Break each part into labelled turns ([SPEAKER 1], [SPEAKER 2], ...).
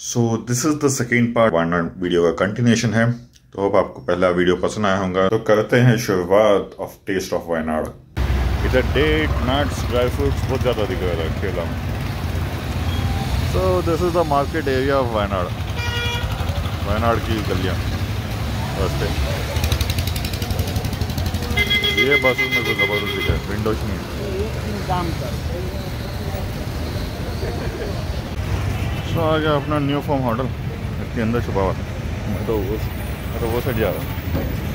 [SPEAKER 1] So this is the second part Wayanad video का continuation है. तो होप आपको पहला वीडियो पसंद आया होगा. तो करते हैं शुरुआत ऑफ़ टेस्ट ऑफ़ वायनाड इधर डेट नट्स ड्राई फ्रूट्स बहुत ज़्यादा दिख रहा है केला में। So this is the market area of Wayanad Wayanad की गलियाँ। रास्ते ये बस में तो ज़बरदस्त दिखा है। विंडोज़ नहीं सो आ गया अपना न्यू फॉर्म होटल इसके अंदर छुपा हुआ मैं तो वो मैं तो वो साइड जा रहा हूँ।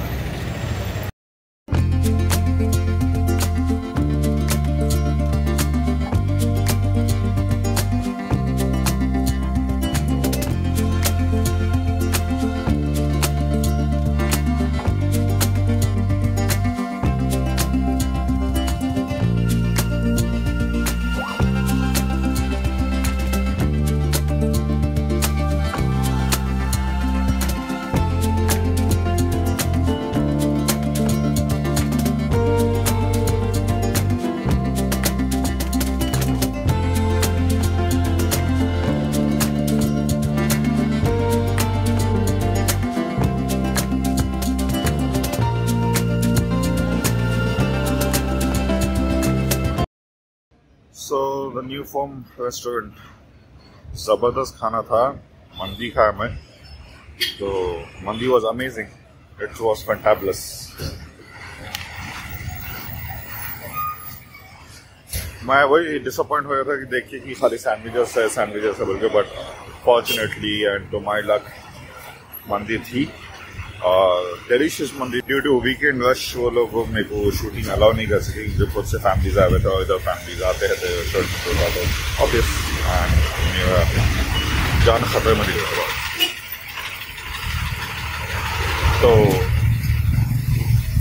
[SPEAKER 1] So the new form restaurant ज़बरदस्त खाना था, मंदी खाया मैं। तो mandi was amazing it was fantabulous मैं वही डिसअपॉइंट हो गया था कि देखिए कि खाली सैंडविचेस है सैंडविचेस है बोल के but fortunately and to my luck mandi थी। और delicious mandi due to weekend rush वो लोग मेरे को शूटिंग अलाउ नहीं कर सके, जो खुद से फैमिलीज़ आए थे और इधर फैमिलीज़ आते रहते शर्ट ऑब्वियस जान खतरे में तो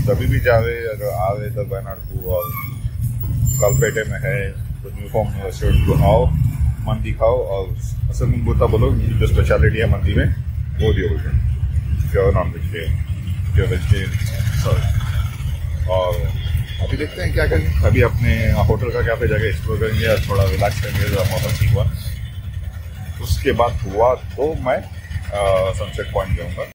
[SPEAKER 1] कभी भी जावे, अगर आवे तो बैनाडू और कलपेटे में है तो न्यू फॉर्म रेस्टोरेंट को आओ मंदी खाओ, और असल में बोलता बोलो जो स्पेशलिटी है मंदी में, वो दियो बोलते प्योर नॉन जो वेजिटेरियन सॉरी और अभी देखते हैं क्या करेंगे अभी अपने होटल का क्या पे जाकर एक्सप्लोर करेंगे और थोड़ा रिलैक्स करेंगे जब मौसम ठीक हुआ। उसके बाद हुआ तो मैं सनसेट पॉइंट जाऊँगा।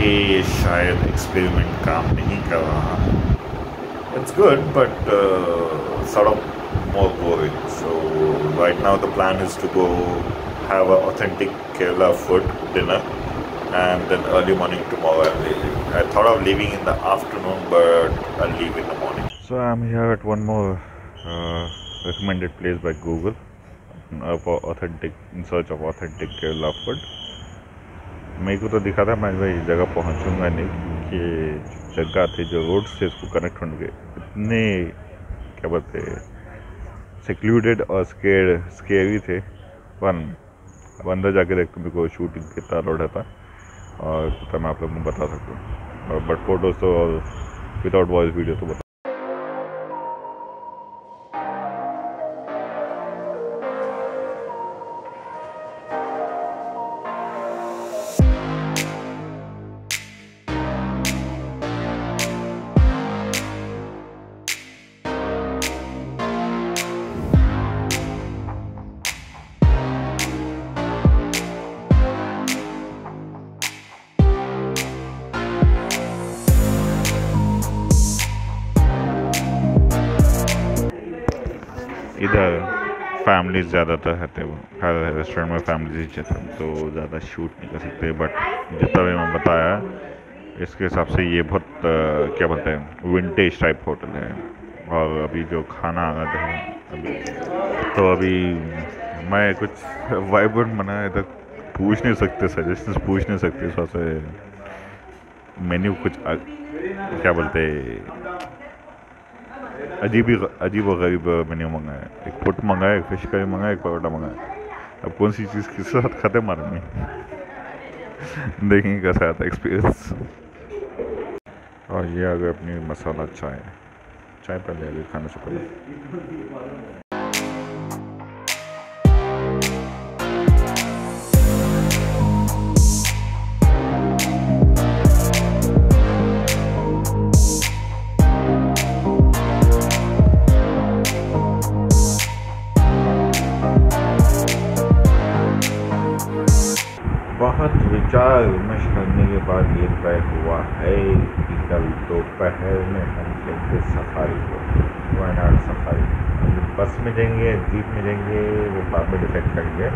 [SPEAKER 1] ये शायद एक्सपेरिमेंट काम नहीं कर रहा it's good but sort of more boring so right now the plan is to go have an authentic Kerala food dinner and then early morning tomorrow I'm leaving. I thought of leaving in the afternoon but I'll leave in the morning. So I'm here at one more uh, recommended place by Google uh, for authentic in search of authentic Kerala food. मेरे को तो दिखा था, मैं भाई जगह पहुंचूँगा नहीं, कि जगह थी जो रोड से इसको कनेक्ट होने के इतने, क्या बोलते सिक्लूडेड और स्केर स्केरी थे। वन अब अंदर जाके देखते मेरे को शूटिंग कितना रोड था और तो मैं आप लोगों को बता सकता हूँ। बट फ़ोटोज़ तो विदाउट वॉइस वीडियो तो बता इधर फैमिली ज़्यादातर रहते वो हर रेस्टोरेंट में फैमिली तो ज़्यादा शूट नहीं कर सकते बट जितना भी मैं बताया, इसके हिसाब से ये बहुत क्या बोलते हैं विंटेज टाइप होटल है। और अभी जो खाना आ रहा है अभी तो अभी मैं कुछ वाइब्रेंट बनाया तक पूछ नहीं सकते सजेशंस पूछ नहीं सकते, इस से मेन्यू कुछ क्या बोलते अजीब ही अजीब और गरीब मेन्यू मंगाया एक फुट मंगाया एक फ़िश करी मंगाया एक परोटा मंगाया अब कौन सी चीज़ किसके साथ खाते मारेंगे देखेंगे कैसा आता एक्सपीरियंस और ये आ गए अपनी मसाला चाय चाय पहले आ गई खाने से पहले। विचार विमर्श करने के बाद ये तय हुआ है कि कल दोपहर में हम चलते सफारी को। वायनाड सफारी। अभी बस में जाएँगे, जीप में जाएँगे, वो बाद में डिसाइड करेंगे।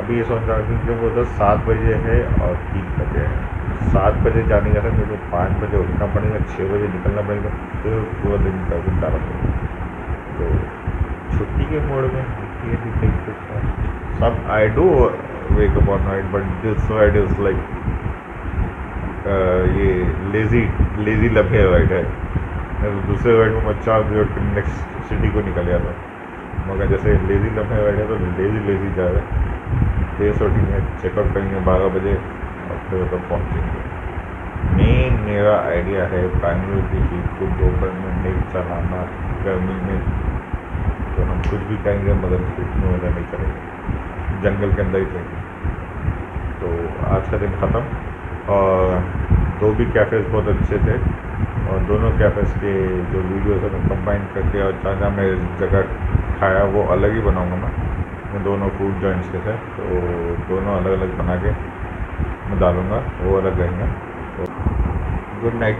[SPEAKER 1] अभी ये सोच रहा हूँ कि वो तो सात बजे है और तीन बजे है। सात बजे जाने का था, मेरे को पाँच बजे उठना पड़ेगा छः बजे निकलना पड़ेगा, फिर पूरा दिन का गुजारा पड़ेगा तो छुट्टी के मोड में ये भी सकते I do wake up on night but this ride is like uh, ये लेजी लेजी लम्हे राइड है। तो दूसरे राइड में मैं उठ कर नेक्स्ट सिटी को निकल जाता मगर जैसे लेजी लम्हे राइड है तो लेजी लेजी जा रहे हैं। तेज उठेंगे चेकआउट करेंगे बारह बजे और फिर तो पहुँचेंगे। मेन मेरा आइडिया है बैंगलोर की हीट को दोपहर में नहीं चलाना गर्मी में। तो हम कुछ भी कहेंगे मगर हीट में मज़ा नहीं चलेगा जंगल के अंदर ही थे। तो आज का दिन ख़त्म। और दो भी कैफ़ेज़ बहुत अच्छे थे। और दोनों कैफ़ेज़ के जो वीडियोस है मैं कंबाइन करके और जहाँ जहाँ मैं जगह खाया वो अलग ही बनाऊँगा मैं। मैं दोनों फ़ूड जॉइंट्स के थे तो दोनों अलग अलग बना के मैं डालूँगा वो अलग रहेंगे। तो गुड नाइट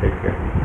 [SPEAKER 1] टेक केयर